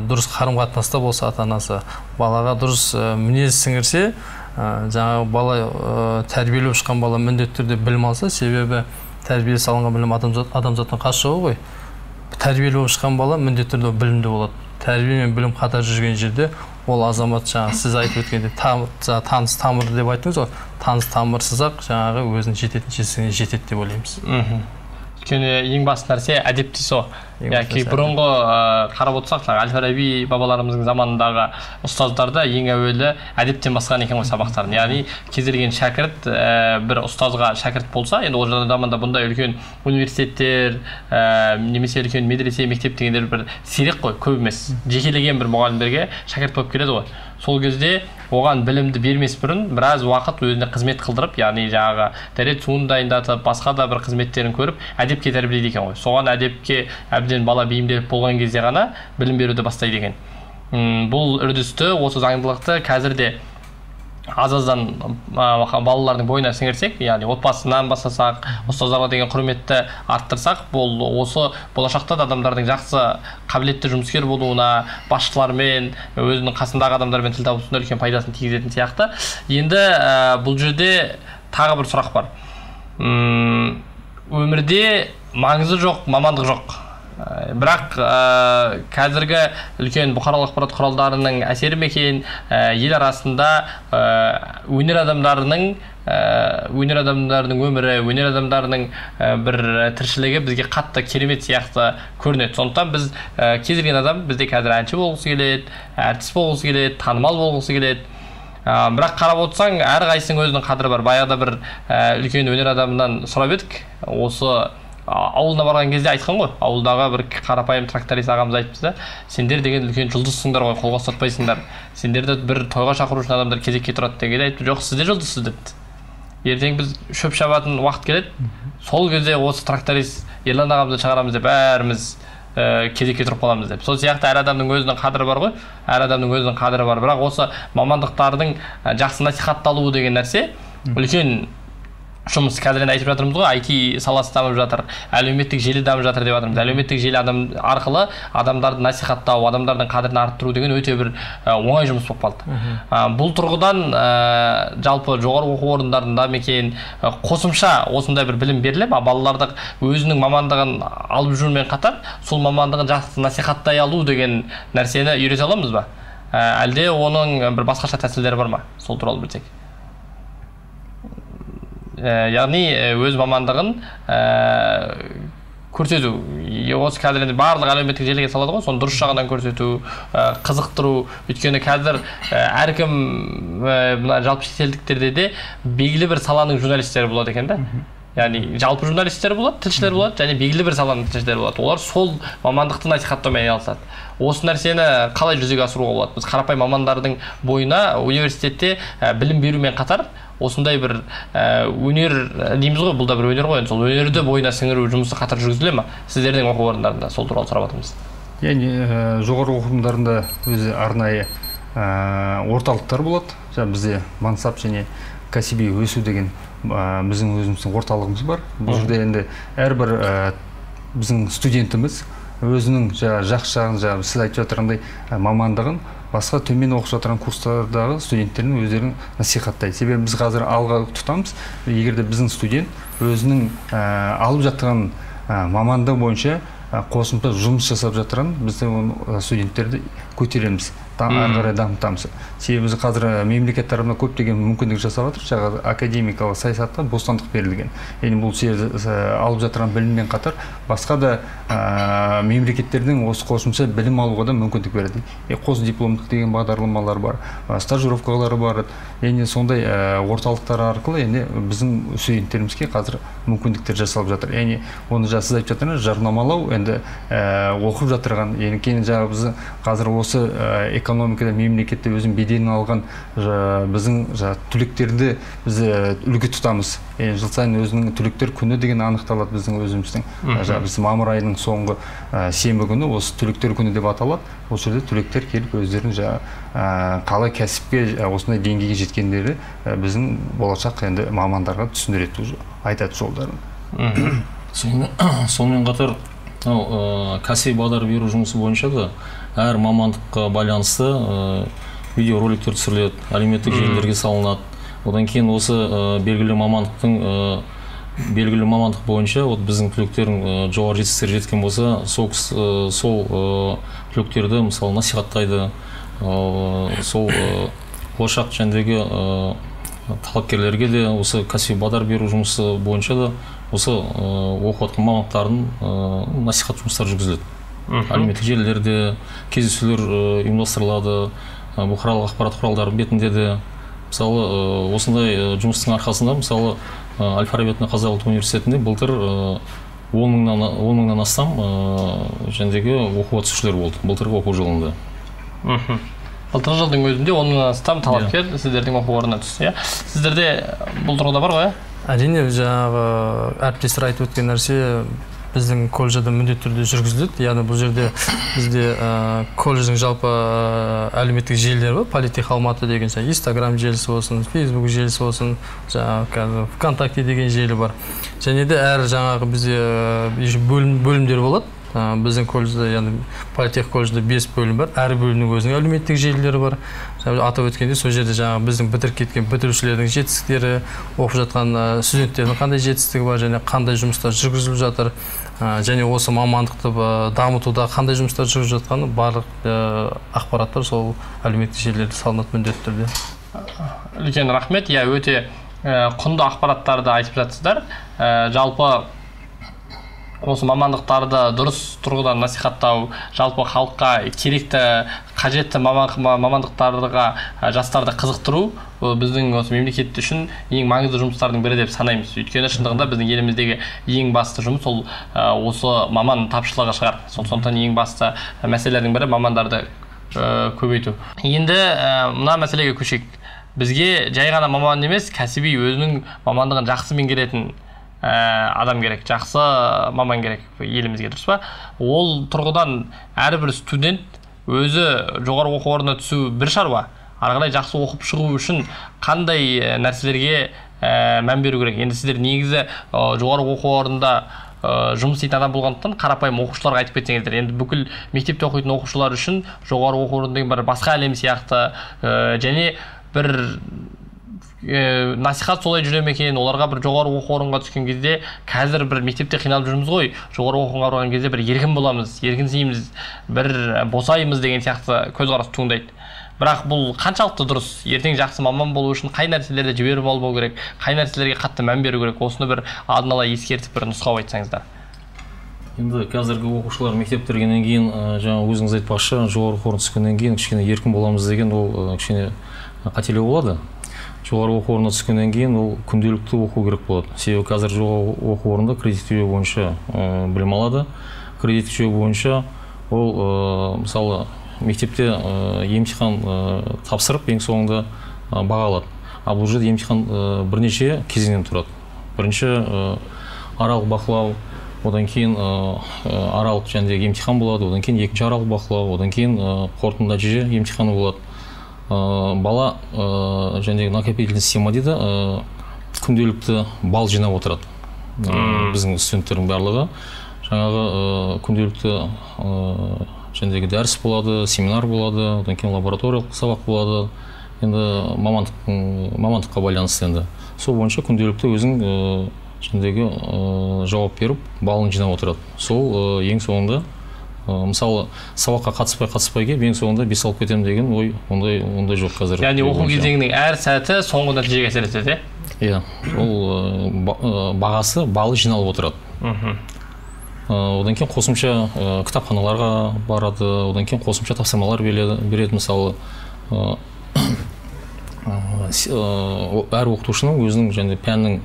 дұрыс қарым қатынаста болса ата анасы балаға дұрыс ә, мінез сіңірсе жаңағы бала ә, тәрбиелеп шыққан бала міндетті түрде білім алса себебі тәрбие салынған білім адамзат, қас жауы ғой. Тәрбиелі болып шыққан бала міндетті түрде білімді болады. Тәрбие мен білім қатар жүрген жерде ол азамат жаңағы сіз айтып өткендей там, таныс тамыр деп айттыңыз ғой таныс тамырсыз ақ жаңағы өзінің жететін жетеді деп ойлаймыз. Өйткені ең басты нәрсе әдеп дейсіз ғой яки бұрынғы қарап отырсақ жаңағы әл фараби бабаларымыздың заманындағы ұстаздарда ең әуелі әдептен бастаған екен ғой сабақтарын яғни кез келген шәкірт ә, бір ұстазға шәкірт болса енді ол заманда бұндай үлкен университеттер ә, немесе үлкен медресе мектеп дегендер бір сирек қой көп емес жекелеген бір мұғалімдерге шәкірт болып келеді ғой сол кезде оған білімді бермес бұрын біраз уақыт өзіне қызмет қылдырып яғни жаңағы дәрет суын дайындатып басқа да бір қызметтерін көріп әдепке тәрбиелейді екен ғой соған әдепке әбден бала бейімделіп болған кезде ғана білім беруді бастайды екен бұл үрдісті осы заңдылықты қазір де аз аздан балалардың бойына сіңірсек яғни отбасынан бастасақ ұстаздарға деген құрметті арттырсақ бұл осы болашақта да адамдардың жақсы қабілетті жұмыскер болуына басшылармен өзінің қасындағы адамдармен тіл табысуына үлкен пайдасын тигізетін сияқты. Енді ә, бұл жерде тағы бір сұрақ бар. М, өмірде маңызы жоқ мамандық жоқ. Бірақ ә, қазіргі үлкен бұқаралық ақпарат құралдарының әсері ме екен? Ә, ел арасында ә, өнер адамдарының өнер адамдарының өмірі өнер адамдарының бір тіршілігі бізге қатты керемет сияқты көрінеді. Сондықтан біз ә, кез келген адам бізде қазір әнші болғысы келеді әртіс болғысы келеді танымал болғысы келеді. Бірақ қарап отырсаң әрқайсысының өзінің қадірі бар. Баяғыда бір үлкен өнер адамынан сұрап едік. Осы ауылына барған кезде айтқан ғой ауылдағы бір қарапайым тракторист ағамыз айтыпты да сендер деген үлкен жұлдызсыңдар ғой қолға ұстатпайсыңдар. Сендерді бір тойға шақыру үшін адамдар кезекке тұрады дегенде айтыпты жоқ сіздер жұлдызсыз депті ертең біз шөп шабатын уақыт келеді. Сол кезде осы тракторист ерлан ағамызды шығарамыз деп бәріміз ә, кезекке тұрып қаламыз деп. Сол сияқты әр адамның өзінің қадірі бар ғой әр адамның өзінің қадірі бар. Бірақ осы мамандықтардың ә, жақсы насихатталуы деген нәрсе үлкен жұмыс қазір енді айтып жатырмыз ғой IT саласы дамып жатыр әлеуметтік желі дамып жатыр деп жатырмыз. Әлеуметтік желі адам арқылы адамдарды насихаттау адамдардың қадірін арттыру деген өте бір оңай жұмыс болып қалды. Ә, бұл тұрғыдан ә, жалпы жоғары оқу орындарында ма екен ә, қосымша осындай бір білім беріле ма балаларды өзінің мамандығын алып жүрумен қатар сол мамандығын жақсы насихаттай алу деген нәрсені үйрете аламыз ба? Ә, әлде оның бір басқаша тәсілдері бар ма? Сол туралы білсек. Яғни ә, өз мамандығын ә, көрсету. Осы қазір енді барлық әлеуметтік желіге салады ғой соны дұрыс жағынан көрсету ә, қызықтыру. Өйткені қазір әркім мына жалпы шетелдіктерде де белгілі бір саланың журналистері болады екен да. Яғни жалпы журналисттер болады тілшілер болады және белгілі бір саланың тілшілері болады. Олар сол мамандықты насихаттаумен айналысады осы нәрсені қалай жүзеге асыруға болады? Біз қарапайым мамандардың бойына университетте білім берумен қатар осындай бір ә, өнер ә, дейміз ғой бұл да бір өнер ғой. Енді сол өнерді бойына сіңіру жұмысы қатар жүргізіле ма? Сіздердің оқу орындарында сол туралы сұрап жатырмыз яғни ә, жоғары оқу орындарында өзі арнайы ә, орталықтар болады. Жаңа бізде мансап және кәсіби өсу деген ә, біздің өзіміздің орталығымыз бар. Бұл жерде енді әрбір ә, біздің студентіміз өзінің жаңағы жақсы жағын жаңағы сіз айтып жатырғандай мамандығын басқа төмен оқып жатырған курстардағы студенттердің өздерін насихаттайды. Себебі біз қазір алға тұтамыз. Егер де біздің студент өзінің ә, алып жатқан ә, мамандығы бойынша ә, қосымша жұмыс жасап жатырған біз де оны студенттерді көтереміз. Ары қарай дамытамыз. Себебі біз қазір мемлекет тарапынан көптеген мүмкіндік жасап жатыр жаңағы академикалық саясатқа бостандық берілген. Яғни бұл алып жатырған біліммен қатар басқа да ә, мемлекеттердің осы қосымша білім алуға да мүмкіндік береді. Е, қос дипломдық деген бағдарламалар бар ә, стажировкалар бар. Яғни сондай ә, орталықтар арқылы яғни біздің студенттерімізге қазір мүмкіндіктер жасалып жатыр. Яғни оны жаңа сіз айтып жатырсыз жарнамалау енді ә, оқып жатырған. Яғни кейін жаңағы біз қазір осы ә, экономикада мемлекетте өзінің беделін алған жа- біздің жаңағы түлектерді біз үлгі тұтамыз. Жыл сайын өзінің түлектер күні деген анықталады біздің өзіміздің. Жаңағы біз мамыр айының соңғы ә, сенбі күні осы түлектер күні деп аталады. Ол жерде түлектер келіп өздерін жаңағы ә, қалай кәсіпке ә, осындай деңгейге жеткендері ә, біздің болашақ енді мамандарға түсіндіреді уже айтады жолдарын. Сонымен қатар мынау кәсіби бағдар беру жұмысы бойынша да әр мамандыққа байланысты ә, видеороликтер түсіріледі әлеуметтік желілерге салынады. Одан кейін осы ә, белгілі мамандықтың ә, белгілі мамандық бойынша вот біздің түлектерің ә, жоғары жетістіктерге жеткен болса сол ә, сол ә, түлектерді мысалы насихаттайды. Ә, сол ә, болашақ жәндегі ә, талапкерлерге де осы кәсіби бағдар беру жұмысы бойынша да осы ә, оқып жатқан мамандықтардың ә, насихат жұмыстары жүргізіледі. Әлеуметтік желілерде кездесулер ұйымдастырылады бұқаралық ақпарат құралдары бетінде де. Мысалы осындай жұмыстың арқасында мысалы әл фараби атындағы қазақ ұлттық университетінде былтыр он мыңнан он мыңнан астам жәндегі оқуға түсушілер болды былтырғы оқу жылында. Мхм. Былтырғы жылдың өзінде он мыңнан астам талапкер сіздердің оқу орнына түсті иә? Сіздерде бұл тұрғыда бар ғой иә? Әрине жаңағы әріптестер айтып өткен нәрсе біздің колледжде міндетті түрде жүргізіледі. Яғни бұл жерде бізде ә, колледждің жалпы әлеуметтік желілері бар. Политех алматы деген жаңағы инстаграм желісі болсын фейсбук желісі болсын жаңағы қазір вконтакте деген желі бар. Және де әр жаңағы бізде бөлім, бөлімдер болады. Ә, біздің колледжде яғни политех колледжде бес бөлім бар. Әр бөлімнің өзінің әлеуметтік желілері бар. Атап өткендей сол жерде жаңағы біздің бітіріп кеткен бітірушілердің жетістіктері оқып жатқан ә, студенттердің қандай жетістігі бар және қандай жұмыстар жүргізіліп жатыр. Ә, және осы мамандықты дамытуда қандай жұмыстар жүргізіп жатқаны барлық ақпараттар сол әлеуметтік желілерде салынады міндетті түрде. Үлкен рахмет. Иә өте құнды ақпараттарды айтып жатсыздар. Жалпы осы мамандықтарды дұрыс тұрғыдан насихаттау жалпы халыққа керекті қажетті мама- ма- мамандықтарға жастарды қызықтыру ол біздің осы мемлекет үшін ең маңызды жұмыстардың бірі деп санаймыз. Өйткені шындығында біздің еліміздегі ең басты жұмыс ол осы маман тапшылығы шығар. Сондықтан ең басты мәселелердің бірі мамандарды көбейту. Енді мына мәселеге көшейік. Бізге жай ғана маман емес кәсіби өзінің мамандығын жақсы меңгеретін адам керек жақсы маман керек елімізге дұрыс па? Ол тұрғыдан әрбір студент өзі жоғары оқу орнына түсу бір шаруа. Ары қарай жақсы оқып шығу үшін қандай ә, нәрселерге ә, мән беру керек? Енді сіздер негізі ә, жоғары оқу орнында ә, жұмыс істейтін адам болғандықтан қарапайым оқушыларға айтып кетсеңіздер. Енді бүкіл мектепте оқитын оқушылар үшін жоғары оқу орны деген бір басқа әлем сияқты ә, және бір ә, насихат солай жүре ме екен. Оларға бір жоғары оқу орынға түскен кезде қазір бір мектепте қиналып жүрміз ғой. Жоғары оқуға барған кезде бір еркін боламыз еркінсиміз бір босаймыз деген сияқты көзқарас туындайды. Бірақ бұл қаншалықты дұрыс? Ертең жақсы маман болу үшін қай нәрселерді жіберіп алмау керек қай нәрселерге қатты мән беру керек? Осыны бір алдын ала ескертіп бір нұсқау айтсаңыздар. Енді қазіргі оқушылар мектеп бітіргеннен кейін ә, жаңа өзіңіз айтпақшы жоғары оқу орнына түскеннен кейін кішкене еркін боламыз деген ол ә, кішкене қателеу болады. Жоғары оқу орнына түскеннен кейін ол күнделікті оқу керек болады. себебі қазір жоғары оқу орнында кредиттік жүйе бойынша ә, білім алады. кредиттік жүйе бойынша ол ә, мысалы мектепте ә, емтихан ә, тапсырып ең соңында баға алады. Ал бұл жерде емтихан бірнеше кезеңнен тұрады. Бірінші аралық бақылау одан кейін аралық жәндегі емтихан болады. одан кейін екінші аралық бақылау одан кейін қорытынды нәтиже емтиханы болады. Ә, бала ә, жәндегі накопительный система дейді ә, күнделікті балл жинап отырады. Ә, біздің студенттердің барлығы. Жаңағы ә, күнделікті ә, жәндегі дәріс болады семинар болады одан кейін лабораториялық сабақ болады. Енді мамандықтың мамандыққа байланысты енді. Сол бойынша күнделікті өзің ә, жауап беріп балын жинап отырады. Сол ә, ең соңында мысалы сабаққа қатыспай қатыспай келіп ең соңында бес алып кетемін деген ой ондай ондай жоқ қазір яғни оқу кезеңінің әр сәті соңғы нәтижеге әсер етеді иә? Ол бағасы балы жиналып отырады. Мхм. Одан кейін қосымша кітапханаларға барады одан кейін қосымша тапсырмалар береді, мысалы әр оқытушының өзінің және пәннің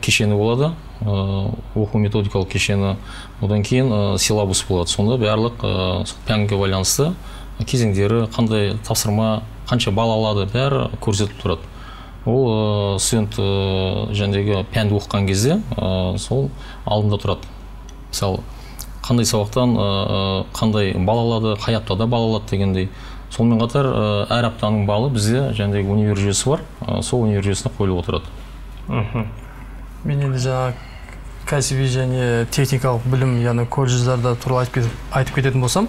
кешені болады. Оқу методикалық кешені одан кейін ә, силабус болады. Сонда барлық ә, пәнге байланысты кезеңдері қандай тапсырма қанша балл алады бәрі көрсетіліп тұрады. Ол студент жәндегі пәнді оқыған кезде сол алдында тұрады. Мысалы қандай сабақтан қандай балл алады қай аптада балл алады дегендей. Сонымен қатар әр аптаның балы бізде жәндегі универ жүйесі бар. Сол универ жүйесіне қойылып отырады. Мхм. Мен енді жаңа кәсіби және техникалық білім яғни колледждарда туралы айтып, кететін болсам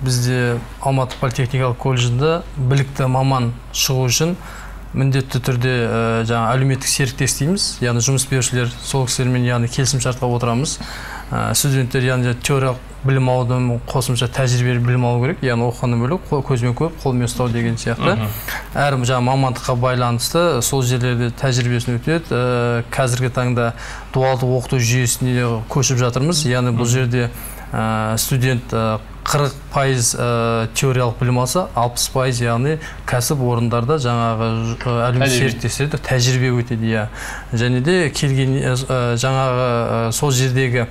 бізде алматы политехникалық колледжінде білікті маман шығу үшін міндетті түрде ә, жаңа әлеуметтік серіктес дейміз. Яғни жұмыс берушілер сол кісілермен яғни келісімшартқа отырамыз. Ә, студенттер яғни теориялық білім алудан қосымша тәжірибелі білім алу керек. Яғни оқығаннан бөлек көзбен көріп қолмен ұстау деген сияқты. Әр жаңағы мамандыққа байланысты сол жерлерде тәжірибесін өтеді ә, қазіргі таңда дуалды оқыту жүйесіне көшіп жатырмыз. Яғни бұл жерде ә, студент қырық пайыз теориялық білім алса алпыс пайыз яғни кәсіп орындарда жаңағы әлеуметтік серіктестерде тәжірибе өтеді иә. Және де келген жаңағы сол жердегі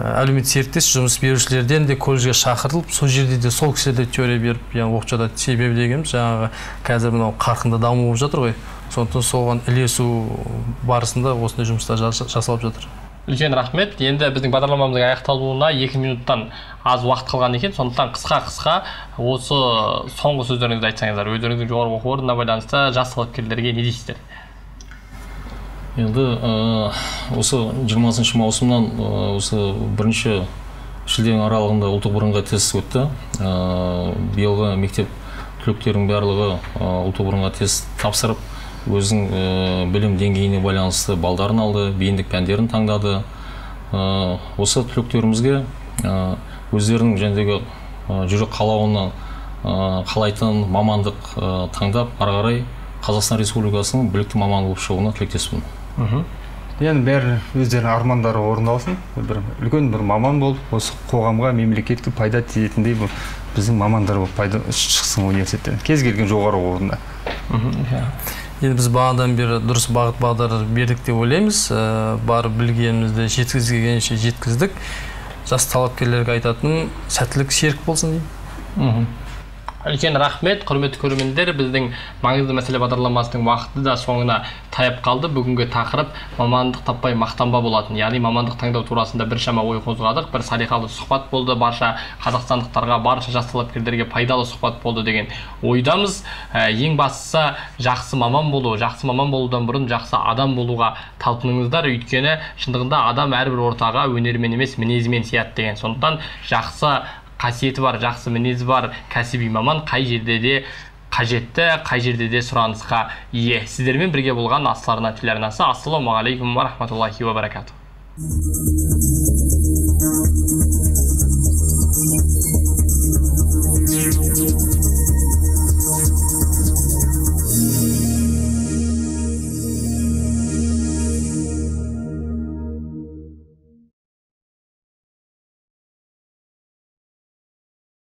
әлеуметтік серіктес жұмыс берушілерден де колледжге шақыртылып сол жерде де сол кісілер де теория беріп яғни оқып жатады себебі дегеніміз жаңағы қазір мынау қарқынды даму болып жатыр ғой. Сондықтан соған ілесу барысында осындай жұмыстар жасалып жатыр. Үлкен рахмет. Енді біздің бағдарламамыздың аяқталуына екі минуттан аз уақыт қалған екен сондықтан қысқа қысқа осы соңғы сөздеріңізді айтсаңыздар өздеріңіздің жоғары оқу орнына байланысты жас талапкерлерге не дейсіздер? Енді ә, осы жиырмасыншы маусымнан ә, осы бірінші шілденің аралығында ұлттық бірыңғай тест өтті. Ә, биылғы мектеп түлектерінің барлығы ұлттық бірыңғай тест тапсырып өзінің ә, білім деңгейіне байланысты балдарын алды бейіндік пәндерін таңдады. Ә, осы түлектерімізге ә, өздерінің жәндегі ә, жүрек қалауына ә, қалайтын мамандық ә, таңдап ары қарай қазақстан республикасының білікті маманы болып шығуына тілектеспін. Енді бәрі өздерінің армандары орындалсын бір үлкен бір маман болып осы қоғамға мемлекетке пайда тиетіндей бұл біздің мамандар болып пайда шықсын университеттен. Кез келген жоғары оқу орнында енді біз бағанадан бері дұрыс бағыт бағдар бердік деп ойлаймыз. Ә, бар білгенімізді жеткізгенше жеткіздік. Жас талапкерлерге айтатыным сәттілік серік болсын деймін. Үлкен рахмет. Құрметті көрермендер біздің маңызды мәселе бағдарламасының уақыты да соңына таяп қалды. Бүгінгі тақырып мамандық таппай мақтанба болатын. Яғни мамандық таңдау турасында біршама ой қозғадық. Бір салиқалы сұхбат болды. Барша қазақстандықтарға барша жас талапкерлерге пайдалы сұхбат болды деген ойдамыз. Ә, ең бастысы жақсы маман болу жақсы маман болудан бұрын жақсы адам болуға талпыныңыздар. Өйткені шындығында адам әрбір ортаға өнерімен емес мінезімен сияды деген. Сондықтан жақсы қасиеті бар жақсы мінезі бар кәсіби маман қай жерде де қажетті қай жерде де сұранысқа ие. Сіздермен бірге болған асыл арна телеарнасы. Ассалаумағалейкум уа рахматуллахи уа баракату